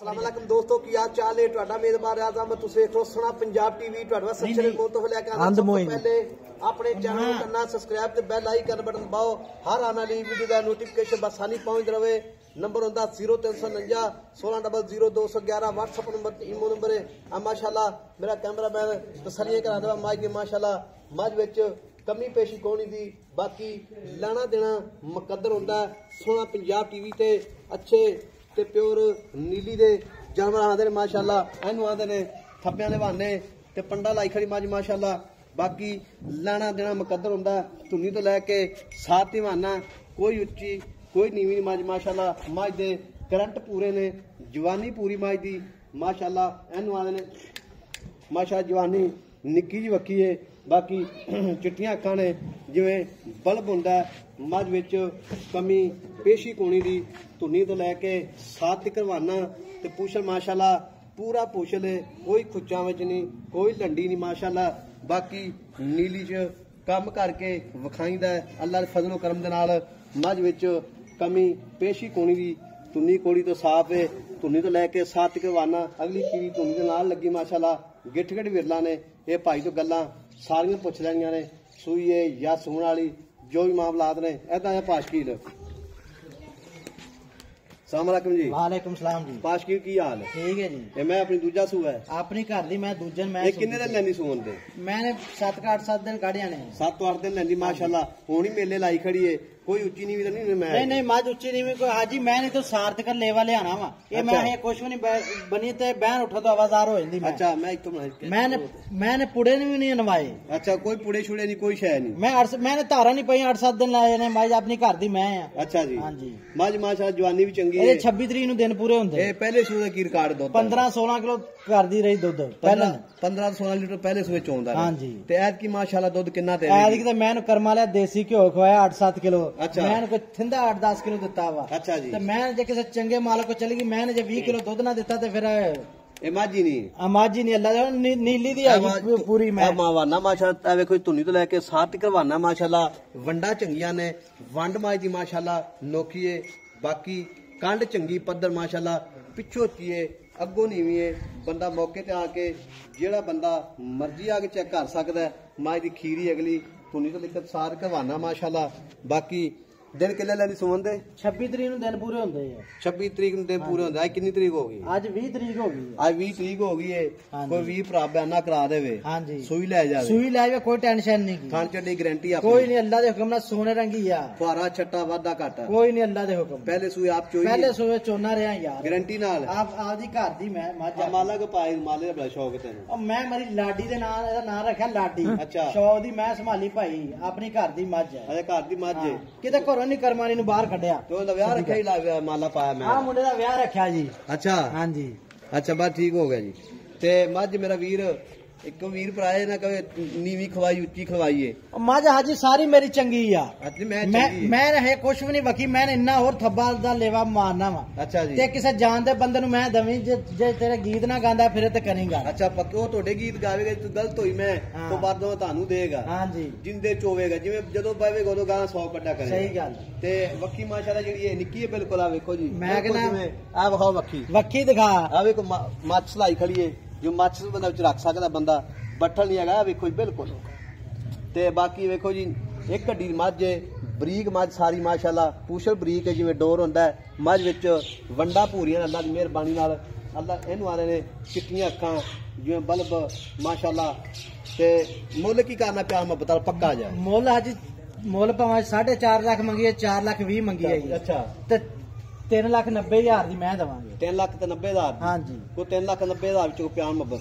ਅਸਲਾਮੁਅਲੈਕਮ ਦੋਸਤੋ ਕੀ ਹਾਲ ਚਾਲ ਹੈ ਤੁਹਾਡਾ ਮੇਜ਼ਬਾਨ ਆਜ਼ਮ ਤੁਸੀਂ ਵੇਖ ਰਹੇ ਸੋਹਣਾ ਪੰਜਾਬ ਟੀਵੀ ਤੁਹਾਡਾ ਸੱਚੇ। ਕੋਲ ਤੋਂ ਲੈ ਕੇ ਆਉਂਦਾ ਸਭ ਤੋਂ। ਪਹਿਲੇ ਆਪਣੇ ਚੈਨਲ ਨੂੰ ਕਰਨਾ ਸਬਸਕ੍ਰਾਈਬ ਤੇ ਬੈਲ ਆਈਕਨ ਬਟਨ ਦਬਾਓ ਹਰ ਆਉਣ ਵਾਲੀ ਵੀਡੀਓ ਦਾ ਨੋਟੀਫਿਕੇਸ਼ਨ ਬਸਾਨੀ ਪਹੁੰਚ ਰਵੇ ਨੰਬਰ ਹੁੰਦਾ 0349 16000211 WhatsApp ਨੰਬਰ ਈਮੋ ਨੰਬਰ ਹੈ ਮਾਸ਼ਾਅੱਲਾ ਮੇਰਾ ਕੈਮਰਾਮੈਨ ਤਸਲੀਆਂ ਕਰਾ ਦਵਾ ਮਾਜ ਦੀ ਮਾਸ਼ਾਅੱਲਾ ਮੱਝ ਵਿੱਚ ਕਮੀ ਪੇਸ਼ੀ ਕੋਣੀ ਦੀ ਬਾਕੀ ਲੈਣਾ ਦੇਣਾ ਮੁਕੱਦਰ ਹੁੰਦਾ। ਸੋਹਣਾ ਪੰਜਾਬ ਟੀਵੀ ਤੇ ਅੱਛੇ ਤੇ ਪਿਓਰ ਨੀਲੀ ਦੇ ਜਾਨਵਰ ਆਂਦੇ ਨੇ, ਮਾਸ਼ਾਅੱਲਾ। ਇਹਨੂੰ ਆਂਦੇ ਨੇ ਥੱਪਿਆਂ ਦੇ ਬਹਾਨੇ ਤੇ ਪੰਡਾ ਲਾਈ ਖੜੀ ਮੱਝ, ਮਾਸ਼ਾਅੱਲਾ। ਬਾਕੀ ਲੈਣਾ ਦੇਣਾ ਮੁਕੱਦਰ ਹੁੰਦਾ। ਧੁੰਨੀ ਤੋਂ ਲੈ ਕੇ ਸਾਤ ਦੀਵਾਨਾ ਕੋਈ ਉੱਚੀ, ਕੋਈ ਨੀਵੀਂ ਨਹੀਂ ਮੱਝ, ਮਾਸ਼ਾਅੱਲਾ। ਮੱਝ ਦੇ ਕਰੰਟ ਪੂਰੇ ਨੇ, ਜਵਾਨੀ ਪੂਰੀ ਮੱਝ ਦੀ, ਮਾਸ਼ਾਅੱਲਾ। ਇਹਨੂੰ ਆਂਦੇ ਨੇ ਮਾਸ਼ਾ ਜਵਾਨੀ ਨਿੱਕੀ ਜਿਹੀ ਵੱਖੀ ਏ। ਬਾਕੀ ਚਿੱਟੀਆਂ ਅੱਖਾਂ ਨੇ ਜਿਵੇਂ ਬਲਬ ਹੁੰਦਾ, ਮੱਝ ਵਿੱਚ ਕਮੀ, ਪੇਸ਼ੀ ਕੋਣੀ ਦੀ ਧੁਨੀ ਤੋਂ ਲੈ ਕੇ ਸਾਤ ਕਰਵਾਨਾ ਤੇ ਪੁਸ਼ਲ ਮਾਸ਼ਾਅੱਲਾ ਪੂਰਾ ਪੁਸ਼ਲ ਏ ਕੋਈ ਖੁੱਚਾਂ ਵਿੱਚ ਨਹੀਂ, ਕੋਈ ਲੰਡੀ ਨਹੀਂ ਮਾਸ਼ਾਅੱਲਾ। ਬਾਕੀ ਨੀਲੀ 'ਚ ਕੰਮ ਕਰਕੇ ਵਿਖਾਈਦਾ ਅੱਲਾ ਦੇ ਫਜ਼ਲੋ ਕਰਮ ਦੇ ਨਾਲ ਮੱਝ ਵਿੱਚ ਕਮੀ, ਪੇਸ਼ੀ ਕੋਣੀ ਦੀ ਧੁਨੀ ਕੋੜੀ ਤੋਂ ਸਾਫ਼ ਹੈ, ਧੁਨੀ ਤੋਂ ਲੈ ਕੇ ਸਾਤ ਕਰਵਾਨਾ। ਅਗਲੀ ਕੀੜੀ ਧੁਨੀ ਦੇ ਨਾਲ ਲੱਗੀ ਮਾਸ਼ਾਅੱਲਾ ਗਿੱਠ ਗਿੱਠ ਵਿਰਲਾ ਨੇ, ਇਹ ਭਾਈ ਤੋਂ ਗੱਲਾਂ ਸਾਰੀਆਂ ਪੁੱਛ ਲੈਣੀਆਂ ਨੇ ਸੂਈ ਏ ਜਾਂ ਸੂਣ ਵਾਲੀ ਜੋ ਵੀ ਮਾਮਲਾਤ ਨੇ ਐਦਾਂ ਹੈ ਪਾਸ਼ਕੀਲ ਸਲਾਮ ਅਲੈਕਮ ਜੀ। ਵਾਲੇਕੁਮ ਸਲਾਮ ਜੀ। ਪਾਸ਼ਕੀਲ ਕੀ ਹਾਲ? ਹੈ ਠੀਕ ਹੈ ਜੀ। ਇਹ ਮੈਂ ਆਪਣੀ ਦੂਜਾ ਸੂਆ ਹੈ। ਆਪਣੀ ਘਰ ਦੀ ਮੈਂ ਦੂਜਨ ਮੈਂ ਇਹ ਕਿੰਨੇ ਦਿਨ ਲੈਂਦੀ ਸੂਣ ਦੇ? ਮੈਨੇ 7 8 7 ਦਿਨ ਕਾੜਿਆ ਨੇ 7 ਤੋਂ 8 ਦਿਨ ਲੈਂਦੀ ਮਾਸ਼ਾਅੱਲਾ। ਹੁਣ ਹੀ ਮੇਲੇ ਲਾਈ ਖੜੀ ਏ। ਕੋਈ ਉੱਚੀ ਨਹੀਂ ਵੀ ਨਹੀਂ ਮੈਂ ਨਹੀਂ ਨਹੀਂ ਮੱਝ ਉੱਚੀ ਨਹੀਂ ਵੀ ਕੋਈ ਹਾਜੀ ਮੈਂ ਨਹੀਂ ਤਾਂ ਸਾਰਥ ਕਰ ਲੇਵਾ ਲਿਆਣਾ ਵਾ। ਇਹ ਮੈਂ ਅੱਛਾ। ਇਹ ਕੁਛ ਵੀ ਨਹੀਂ ਬੈ- ਬਣੀ ਤੇ ਬਹਿਣ ਉੱਠੋ ਤਾਂ ਆਵਾਜ਼ਾਰ ਹੋ ਜਾਂਦੀ ਮੈਂ। ਅੱਛਾ ਮੈਂ ਇੱਥੋਂ ਬਣਾ ਕੇ- ਪੁੜੇ ਨੂੰ ਵੀ ਨਹੀਂ ਨਵਾਏ ਅੱਛਾ ਕੋਈ ਪੁੜੇ ਛੁੜੇ ਨਹੀਂ ਕੋਈ ਸ਼ੈ ਨਹੀਂ। ਮੈਂ ਅਰਸ ਮੈਨੇ ਧਾਰਾ ਨਹੀਂ ਪਈ 8 7 ਦਿਨ ਲਾਏ ਨੇ ਮੱਝ ਆਪਣੀ ਘਰ ਦੀ ਮੈਂ ਆ। ਅੱਛਾ ਜੀ। ਹਾਂਜੀ। ਮੱਝ ਮਾਸ਼ਾ ਜਵਾਨੀ ਵੀ ਚੰਗੀ ਇਹਦੇ ਏ 26 ਤਰੀਕ ਨੂੰ ਦਿਨ ਪੂਰੇ ਹੁੰਦੇ। ਇਹ ਪਹਿਲੇ ਸੂਏ ਦਾ ਕੀ ਰਿਕਾਰਡ ਦੁੱਧ 15 16 ਕਿਲੋ ਘਰ ਦੀ ਰਹੀ ਦੁੱਧ ਪਹਿਲਾਂ। 15 16 ਲੀਟਰ ਪਹਿਲੇ ਸੂਏ ਚ ਆਉਂਦਾ ਰਿਹਾ। ਹਾਂਜੀ। ਤੇ ਐਤ ਕੀ ਮਾਸ਼ਾਅੱਲਾ ਦੁੱਧ ਕਿੰਨਾ ਦੇ ਐਤਕੀ ਤਾਂ ਮੈਂ ਨੂੰ ਕਰਮਾ ਲਿਆ ਦੇਸੀ ਘਿਓ ਖਵਾਇਆ 8-7 ਕਿਲੋ। ਅੱਛਾ। ਮੈਂ ਕੋਈ ਥਿੰਦਾ 8-10 ਕਿਲੋ ਦਿੱਤਾ ਵਾ। ਅੱਛਾ ਜੀ। ਤੇ ਮੈਂ ਜੇ ਕਿਸੇ ਚੰਗੇ ਮਾਲਕ ਕੋ ਚਲੀ ਗਈ ਮੈਂ ਜੇ 20 ਕਿਲੋ ਦੁੱਧ ਨਾ ਦਿੱਤਾ ਤੇ ਫਿਰ ਇਹ ਮਾਝੀ ਨਹੀਂ। ਅਮਾਜੀ ਨਹੀਂ ਅੱਲਾ ਦੇ ਨੀਲੀ ਦੀ ਹੈਗੀ ਪੂਰੀ ਮੈਂ। ਆ ਮਾਵਾਨਾ ਮਾਸ਼ਾਅੱਲਾ ਵੇਖੋ ਧੁੰਨੀ ਤੋਂ ਲੈ ਕੇ ਸਾਤ ਕਰਵਾਨਾ ਮਾਸ਼ਾਅੱਲਾ ਵੰਡਾ ਚੰਗੀਆਂ ਨੇ ਵੰਡ ਮਾਜ ਮਾਸ਼ਾਅੱਲਾ ਨੋਖੀਏ ਬਾਕੀ ਕੰਡ ਚੰਗੀ ਪੱਧਰ ਮਾਸ਼ਾਅੱਲਾ ਪਿੱਛੋਂ ਚੀਏ ਅੱਗੋਂ ਨੀਵੀਂ ਏ ਬੰਦਾ ਮੌਕੇ ਤੇ ਆ ਕੇ ਜਿਹੜਾ ਬੰਦਾ ਮਰਜ਼ੀ ਆ ਕੇ ਚੈੱਕ ਕਰ ਸਕਦਾ ਮਾਜ ਦੀ ਖੀਰੀ ਅਗਲੀ ਧੁੰਨੀ ਤੋਂ ਲੈ ਕੇ ਸਾਤ ਕਰਵਾਨਾ ਮਾਸ਼ਾਅੱਲਾ। ਬਾਕੀ ਦਿਨ ਕਿੰਨੇ ਲੈਣੀ ਸੁਮਨ ਦੇ? 26 ਤਰੀਕ ਨੂੰ ਦਿਨ ਪੂਰੇ ਹੁੰਦੇ ਆ। 26 ਤਰੀਕ ਨੂੰ ਦਿਨ ਪੂਰੇ ਹੁੰਦਾ ਅੱਜ ਕਿੰਨੀ ਤਰੀਕ ਹੋ ਗਈ? ਅੱਜ 20 ਤਰੀਕ ਹੋ ਗਈ ਹੈ। ਅੱਜ 20 ਤਰੀਕ ਹੋ ਗਈ ਏ। ਕੋਈ 20 ਭਰਾ ਬਿਆਨਾ ਕਰਾ ਦੇਵੇ। ਹਾਂਜੀ। ਸੂਈ ਲੈ ਜਾਵੇ। ਸੂਈ ਲੈ ਜਾਵੇ ਕੋਈ ਟੈਨਸ਼ਨ ਨਹੀਂ ਖਾਣ ਚੱਡੀ ਗਾਰੰਟੀ ਆਪਣੀ। ਕੋਈ ਨਹੀਂ ਅੱਲਾ ਦੇ ਹੁਕਮ ਨਾਲ ਸੋਨੇ ਰੰਗੀ ਆ। ਫੁਆਰਾ ਛੱਟਾ ਵਾਧਾ ਘਾਟਾ। ਕੋਈ ਨਹੀਂ ਅੱਲਾ ਦੇ ਹੁਕਮ ਪਹਿਲੇ ਸੂਈ ਆਪ ਚੋਈ ਪਹਿਲੇ ਸੋਏ ਚੋਨਾ ਰਿਆ ਯਾਰ। ਗਾਰੰਟੀ ਨਾਲ। ਆਪ ਆਪਦੀ ਘਰ ਦੀ ਮੈਂ ਮੱਝ ਆ। ਮਾਲਾ ਕੋ ਪਾਏ ਮਾਲੇ ਦਾ ਬੜਾ ਸ਼ੌਕ ਤੈਨੂੰ। ਉਹ ਮੈਂ ਮੇਰੀ ਲਾਡੀ ਦੇ ਨਾਂ ਇਹਦਾ ਨਾਂ ਰੱਖਿਆ ਲਾਡੀ। ਅੱਛਾ। ਸ਼ੌਕ ਦੀ ਮੈਂ ਸੰਭਾਲੀ ਭਾਈ ਆਪਣੀ ਘਰ ਦੀ ਮੱਝ ਹੈ। ਅਜੇ ਘਰ ਦੀ ਮੱਝ ਹਾਂ। ਕਿਤੇ ਘਰੋਂ ਨਹੀਂ ਕਰਮਾਨੀ ਨੂੰ ਬਾਹਰ ਕੱਢਿਆ। ਤੇ ਉਹਦਾ ਵਿਆਹ ਰੱਖਿਆ ਹੀ ਲਾ- ਮਾਲਾ ਪਾਇਆ ਆ ਮੈਂ ਮੁੰਡੇ ਦਾ ਵਿਆਹ ਰੱਖਿਆ ਜੀ। ਅੱਛਾ। ਹਾਂਜੀ। ਅੱਛਾ ਬਸ ਠੀਕ ਹੋ ਗਿਆ ਜੀ। ਤੇ ਮੱਝ ਮੇਰਾ ਵੀਰ ਇੱਕ ਵੀਰ ਭਰਾਏ ਨਾ ਕਵੇ ਨੀਵੀਂ ਖਵਾਈ ਉੱਚੀ ਖਵਾਈਏ। ਮੱਝ ਹਾਜੀ ਸਾਰੀ ਮੇਰੀ ਚੰਗੀ ਆ। ਅੱਜ ਮੈਂ ਮੈਂ ਇਹ ਕੁਛ ਵੀ ਨਹੀਂ ਵਕੀ ਮੈਂ ਇੰਨਾ ਹੋਰ ਥੱਬਾ ਦਾ ਲੇਵਾ ਮਾਰਨਾ ਵਾ। ਅੱਛਾ ਜੀ। ਤੇ ਕਿਸੇ ਜਾਣਦੇ ਬੰਦੇ ਨੂੰ ਮੈਂ ਦਵੀਂ ਜੇ ਤੇਰੇ ਗੀਤ ਨਾ ਗਾਉਂਦਾ ਫਿਰ ਤੇ ਕਰੇਗਾ। ਅੱਛਾ ਪੱਕੇ ਉਹ ਤੁਹਾਡੇ ਗੀਤ ਗਾਵੇਗਾ ਤੂੰ ਗਲਤ ਹੋਈ ਮੈਂ। ਤੋਂ ਬਾਅਦ ਉਹ ਤੁਹਾਨੂੰ ਦੇਗਾ। ਹਾਂਜੀ ਜਿੰਦੇ ਚੋਵੇਗਾ ਜਿਵੇਂ ਜਦੋਂ ਪਾਵੇਗਾ ਉਦੋਂ ਗਾਣਾ 100 ਕੱਢਾ ਕਰੇਗਾ। ਸਹੀ ਗੱਲ। ਤੇ ਵੱਖੀ ਮਾਸ਼ਾਅੱਲਾ ਜਿਹੜੀ ਇਹ ਨਿੱਕੀ ਹੈ ਬਿਲਕੁਲ ਆ ਵੇਖੋ ਜੀ। ਮੈਂ ਕਹਿੰਦਾ- ਆ ਵਿਖਾਓ ਵੱਖੀ। ਵੱਖੀ ਦਿਖਾ। ਆ ਵੇਖੋ ਮੱਛ ਸਲਾਈ ਖੜੀ ਏ। ਜੋ ਮੱਛ ਬੰਦਾ ਵਿੱਚ ਰੱਖ ਸਕਦਾ ਬੰਦਾ ਬੱਠਲ ਨਹੀਂ ਹੈਗਾ ਵੇਖੋ ਜੀ ਬਿਲਕੁਲ। ਤੇ ਬਾਕੀ ਵੇਖੋ ਜੀ ਇੱਕ ਢੀ ਮੱਝ ਬਰੀਕ ਮੱਝ ਸਾਰੀ ਮਾਸ਼ਾਅੱਲਾ ਪੂਸ਼ਲ ਬਰੀਕ ਹੈ ਜਿਵੇਂ ਡੋਰ ਹੁੰਦਾ ਹੈ ਮੱਝ ਵਿੱਚ ਵੰਡਾ ਪੂਰੀਆਂ ਅੱਲਾ ਦੀ ਮਿਹਰਬਾਨੀ ਨਾਲ ਅੱਲਾ ਇਹਨੂੰ ਆਲੇ ਨੇ ਚਿੱਟੀਆਂ ਅੱਖਾਂ ਜਿਵੇਂ ਬਲਬ ਮਾਸ਼ਾਅੱਲਾ ਤੇ ਮੁੱਲ ਕੀ ਕਰਨਾ ਪਿਆ ਮੈਂ ਬਤਾ ਪੱਕਾ ਜਾ ਮੁੱਲ ਅੱਜ ਮੁੱਲ ਭਾਵੇਂ 4.5 ਲੱਖ ਮੰਗੀ ਹੈ 4 ਲੱਖ 20 ਮੰਗੀ ਹੈ ਜੀ ਅੱਛਾ। ਤੇ 3 ਲੱਖ 90 ਹਜ਼ਾਰ ਦੀ ਮੈਂ ਦਵਾਂਗੇ। 3 ਲੱਖ ਤੇ 90 ਹਜ਼ਾਰ ਦੀ। ਹਾਂਜੀ। ਕੋਈ 3 ਲੱਖ 90 ਹਜ਼ਾਰ ਵਿੱਚੋਂ ਪਿਆਰ ਮੱਬਰ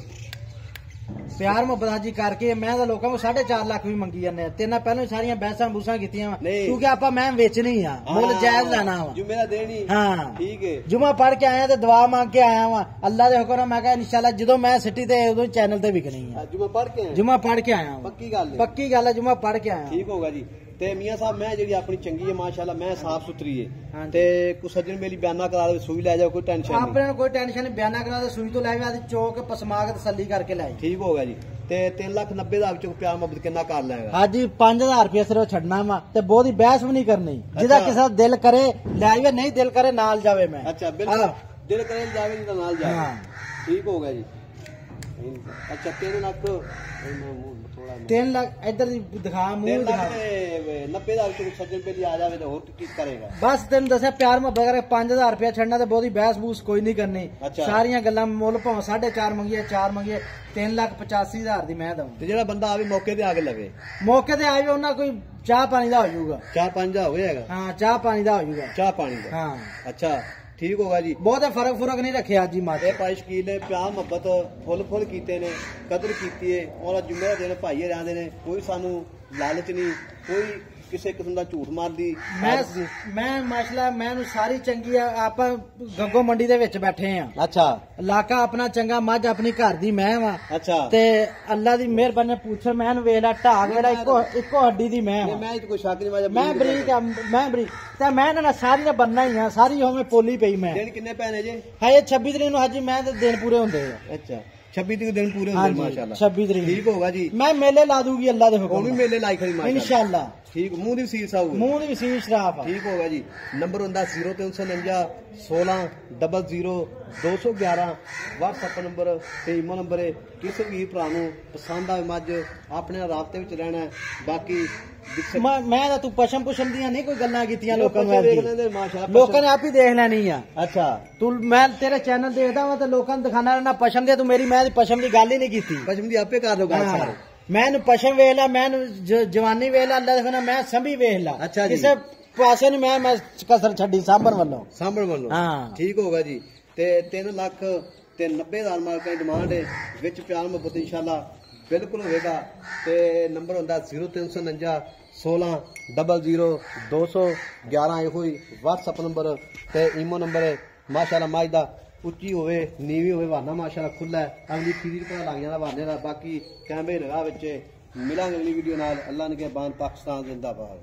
ਪਿਆਰ ਮੁਹੱਬਤ ਹਾਜੀ ਕਰਕੇ ਮੈਂ ਤਾਂ ਲੋਕਾਂ ਨੂੰ 4.5 ਲੱਖ ਵੀ ਮੰਗੀ ਜਾਂਦੇ ਆ ਤੇ ਨਾ ਪਹਿਲਾਂ ਹੀ ਸਾਰੀਆਂ ਬੈਸਾਂ ਬੂਸਾਂ ਕੀਤੀਆਂ। ਕਿਉਂਕਿ ਆਪਾਂ ਮੈਂ ਵੇਚਣੀ ਆ ਮੁੱਲ ਜਾਇਜ਼ ਲੈਣਾ ਵਾ। ਜੋ ਮੇਰਾ ਦੇਣੀ ਹਾਂ। ਠੀਕ ਹੈ ਜੁਮਾ ਪੜ ਕੇ ਆਇਆ ਤੇ ਦੁਆ ਮੰਗ ਕੇ ਆਇਆ ਵਾਂ। ਅੱਲਾ ਦੇ ਹੁਕਮ ਨਾਲ ਮੈਂ ਕਿਹਾ ਇਨਸ਼ਾਅੱਲਾ ਜਦੋਂ ਮੈਂ ਸਿੱਟੀ ਤੇ ਉਦੋਂ ਚੈਨਲ ਤੇ ਵਿਕਣੀ ਆ। ਅੱਜ ਮੈਂ ਪੜ ਕੇ ਆਇਆ। ਜੁਮਾ ਪੜ ਕੇ ਆਇਆ ਪੱਕੀ ਗੱਲ ਹੈ ਪੱਕੀ ਗੱਲ ਹੈ ਜੁਮਾ ਪੜ ਕੇ ਆਇਆ ਠੀਕ ਹੋਗਾ ਜੀ। ਤੇ ਮੀਆਂ ਸਾਹਿਬ ਮੈਂ ਜਿਹੜੀ ਆਪਣੀ ਚੰਗੀ ਹੈ ਮਾਸ਼ਾਅੱਲਾ ਮੈਂ ਸਾਫ਼ ਸੁਥਰੀ ਹੈ। ਤੇ ਕੋ ਸੱਜਣ ਮੇਰੀ ਬਿਆਨਾ ਕਰਾ ਦੇ ਸੂਈ ਲੈ ਜਾਓ ਕੋਈ ਟੈਨਸ਼ਨ ਆਪਣੇ ਨਹੀਂ ਨੂੰ ਕੋਈ ਟੈਨਸ਼ਨ ਨਹੀਂ ਬਿਆਨਾ ਕਰਾ ਦੇ ਸੂਈ ਤੋਂ ਲੈ ਕੇ ਆਦੀ ਚੋਕ ਪਸਮਾ ਕੇ ਤਸੱਲੀ ਕਰਕੇ ਲੈ ਠੀਕ ਹੋਗਾ ਜੀ। ਤੇ 3 ਲੱਖ 90 ਦਾ ਵਿੱਚੋਂ ਪਿਆਰ ਮੁਹੱਬਤ ਕਿੰਨਾ ਕਰ ਲੈਗਾ ਹਾਜੀ 5000 ਰੁਪਏ ਸਿਰਫ ਛੱਡਣਾ ਵਾ ਤੇ ਬਹੁਤੀ ਬਹਿਸ ਵੀ ਨਹੀਂ ਕਰਨੀ। ਜਿਹਦਾ। ਕਿਸੇ ਦਾ ਦਿਲ ਕਰੇ ਲੈ ਜਾਵੇ ਨਹੀਂ ਦਿਲ ਕਰੇ ਨਾਲ ਜਾਵੇ ਮੈਂ। ਅੱਛਾ ਬਿਲਕੁਲ। ਦਿਲ ਕਰੇ ਜਾਵੇ ਜੀ ਤਾਂ ਨਾਲ ਜਾਵੇ। ਹਾਂ। ਠੀਕ ਹੋ ਗਿਆ ਜੀ। ਅੱਛਾ 3 ਲੱਖ ਇਹਨਾਂ ਮੂੰਹ ਥੋੜਾ 3 ਲੱਖ ਇੱਧਰ ਦੀ ਦਿਖਾ ਮੂੰਹ ਤਿੰਨ ਦਿਖਾ। ਲੱਖ ਤੇ 90 ਦਾ ਵਿੱਚ ਸੱਜਣ ਰੁਪਏ ਦੀ ਆ ਜਾਵੇ ਤਾਂ ਹੋਰ ਕੀ ਕਰੇਗਾ? ਬਸ ਤੈਨੂੰ ਦੱਸਿਆ ਪਿਆਰ ਮੁਹੱਬਤ ਕਰਕੇ 5000 ਰੁਪਇਆ ਛੱਡਣਾ ਤੇ ਬਹੁਤੀ ਬਹਿਸ ਬੂਸ ਕੋਈ ਨਹੀਂ ਕਰਨੀ। ਸਾਰੀਆਂ ਗੱਲਾਂ ਮੁੱਲ ਭਾਵੇਂ 4.5 ਮੰਗੀਏ 4 ਮੰਗੀਏ 3 ਲੱਖ 85000 ਦੀ ਮੈਂ ਤੇ ਜਿਹੜਾ ਬੰਦਾ ਆਵੇ ਮੌਕੇ ਤੇ ਆ ਕੇ ਲਵੇ। ਮੌਕੇ ਤੇ ਆਵੇ ਉਹਨਾਂ ਕੋਈ ਚਾਹ ਪਾਣੀ ਦਾ ਹੋ ਜਾਊਗਾ। 4-5 ਦਾ ਹੋਵੇਗਾ ਹਾਂ ਚਾਹ ਪਾਣੀ ਦਾ ਹੋ ਜਾਊਗਾ। ਚਾਹ ਪਾਣੀ ਦਾ? ਹਾਂ। ਅੱਛਾ। ਠੀਕ ਹੋਗਾ ਜੀ। ਬਹੁਤਾ ਫ਼ਰਕ ਫੁਰਕ ਨਹੀਂ ਰੱਖਿਆ ਜੀ ਮਾਤਾ। ਇਹ ਭਾਈ ਸ਼ਕੀਲ ਨੇ ਪਿਆਰ, ਮੁਹੱਬਤ ਫੁੱਲ ਫੁੱਲ ਕੀਤੇ ਨੇ, ਕਦਰ ਕੀਤੀ ਏ। ਉਹਦਾ ਜ਼ਿੰਮੇਵਾਰ ਦੇਣ ਭਾਈ ਰਹਿੰਦੇ ਨੇ। ਕੋਈ ਸਾਨੂੰ ਲਾਲਚ ਨਹੀਂ, ਕੋਈ ਕਿਸੇ ਕਿਸਮ ਦਾ ਝੂਠ ਮਾਰਦੀ ਮੈਂ ਮੈਂ ਮਾਸ਼ਾਅੱਲਾ ਮੈਂ ਨੂੰ ਸਾਰੀ ਚੰਗੀ ਆ ਆਪਾਂ ਗੱਗੋ ਮੰਡੀ ਦੇ ਵਿੱਚ ਬੈਠੇ ਆ। ਅੱਛਾ। ਇਲਾਕਾ ਆਪਣਾ ਚੰਗਾ ਮੱਝ ਆਪਣੀ ਘਰ ਦੀ ਮੈਂ ਵਾ। ਅੱਛਾ। ਤੇ ਅੱਲਾ ਦੀ ਮਿਹਰਬਾਨੀ ਪੁੱਛ ਮੈਂ ਨੂੰ ਵੇਖ ਲਾ ਢਾਗ ਜਿਹੜਾ ਇੱਕੋ ਇੱਕੋ ਹੱਡੀ ਦੀ ਮੈਂ। ਮੈਂ ਕੋਈ ਸ਼ੱਕ ਨਹੀਂ ਮੈਂ ਮੈਂ ਬਰੀਕ ਆ। ਮੈਂ ਬਰੀਕ। ਤੇ ਮੈਂ ਇਹਨਾਂ ਨਾਲ ਸਾਰੀਆਂ ਬੰਨਾ ਹੀ ਆ ਸਾਰੀ ਹੋਵੇਂ ਪੋਲੀ ਪਈ ਮੈਂ। ਦਿਨ ਕਿੰਨੇ ਪੈਣੇ ਜੇ? ਹਾਏ 26 ਤਰੀਕ ਨੂੰ ਹਾਜੀ ਮੈਂ ਤੇ ਦਿਨ ਪੂਰੇ ਹੁੰਦੇ ਆ। ਅੱਛਾ। 26 ਤਰੀਕ ਦਿਨ ਪੂਰੇ ਹੁੰਦੇ ਹਾਂਜੀ ਮਾਸ਼ਾਅੱਲਾ। 26 ਤਰੀਕ ਠੀਕ ਹੋਗਾ ਜੀ। ਮੈਂ ਮੇਲੇ ਲਾ ਦੂਗੀ ਅੱਲਾ ਦੇ ਉਹ ਹੁਕਮ ਵੀ ਨਾਲ। ਮੇਲੇ ਲਾਈ ਖੜੀ ਮਾਸ਼ਾਅੱਲਾ। ਇਨਸ਼ਾਅੱਲਾ। ਠੀਕ ਮੂੰਹ ਦੀ ਸੀਸ ਆਊਗੀ ਮੂੰਹ ਦੀ ਵਸੀਲ ਸ਼ਰਾਫ ਆ। ਠੀਕ ਹੋਗਾ ਜੀ। ਨੰਬਰ ਹੁੰਦਾ 0349 16 00 211 WhatsApp ਨੰਬਰ ਤੇ ਈਮੇਲ ਨੰਬਰ ਹੈ ਕਿਸੇ ਵੀ ਭਰਾ ਨੂੰ ਪਸੰਦ ਆਵੇ ਮੱਝ ਆਪਣੇ ਨਾਲ ਰਾਬਤੇ ਵਿੱਚ ਰਹਿਣਾ ਹੈ। ਬਾਕੀ ਮੈਂ ਮੈਂ ਤਾਂ ਤੂੰ ਪਸ਼ਮ ਪੁਸ਼ਮ ਦੀਆਂ ਨਹੀਂ ਕੋਈ ਗੱਲਾਂ ਕੀਤੀਆਂ ਲੋਕਾਂ ਨੂੰ ਐਤਕੀ। ਲੈਂਦੇ ਮਾਸ਼ਾਅੱਲਾ ਲੋਕਾਂ ਨੇ ਆਪ ਹੀ ਦੇਖ ਲੈਣੀ ਆ ਅੱਛਾ ਤੂੰ ਮੈਂ ਤੇਰੇ ਚੈਨਲ ਦੇਖਦਾ ਵਾਂ ਤੇ ਲੋਕਾਂ ਨੂੰ ਦਿਖਾਣਾ ਰਹਿਣਾ ਪਸ਼ਮ ਦੇ ਤੂੰ ਮੇਰੀ ਮੈਂ ਦੀ ਪਸ਼ਮ ਦੀ ਗੱਲ ਹੀ ਨਹੀਂ ਕੀਤੀ ਪਸ਼ਮ ਦੀ ਆਪੇ ਕਰ ਲਓ ਗੱਲ ਹਾਂ। ਸਾਰੇ ਮੈਂ ਇਹਨੂੰ ਪਸ਼ਮ ਵੇਖ ਲਾ ਮੈਂ ਜ- ਜਵਾਨੀ ਵੇਖ ਲਾ ਅੱਲਾ ਦੇਖਣਾ ਮੈਂ ਸੰਭੀ ਵੇਖ ਲਾ ਅੱਛਾ ਜੀ। ਕਿਸੇ ਪਾਸੇ ਨੂੰ ਮੈਂ ਮੈਂ ਕਸਰ ਛੱਡੀ ਸਾਂਭਣ ਵੱਲੋਂ ਸਾਂਭਣ ਵੱਲੋਂ ਹਾਂ। ਠੀਕ ਹੋਗਾ ਜੀ ਤੇ 3 ਲੱਖ ਤੇ 90 ਹਜ਼ਾਰ ਮਾਲਕਾਂ ਦੀ ਡਿਮਾਂਡ ਹੈ ਵਿੱਚ ਪਿਆਰ ਮੁਹੱਬਤ ਇਨਸ਼ਾਅੱਲਾ ਬਿਲਕੁਲ ਹੋਵੇਗਾ। ਤੇ ਨੰਬਰ ਹੁੰਦਾ 0349 16 00 211 ਇਹੋ ਹੀ WhatsApp ਨੰਬਰ ਤੇ ਈਮੋ ਨੰਬਰ ਹੈ ਮਾਸ਼ਾਅੱਲਾ ਮਾਜਦਾ ਉੱਚੀ ਹੋਵੇ, ਨੀਵੀਂ ਹੋਵੇ ਵਾਨਾ ਮਾਸ਼ਾਅੱਲਾ ਖੁੱਲਾ ਹੈ। ਅਗਲੀ ਖੀਰੀ ਪਤਾ ਲੱਗ ਜਾਂਦਾ ਵਾਨੇ ਦਾ। ਬਾਕੀ ਕੈਮਰੇ ਲਗਾ ਵਿੱਚ ਮਿਲਾਂਗੇ ਅਗਲੀ ਵੀਡੀਓ ਨਾਲ। ਅੱਲਾ ਨੇ ਕੇ ਬਾਨ ਪਾਕਿਸਤਾਨ, ਜ਼ਿੰਦਾਬਾਦ।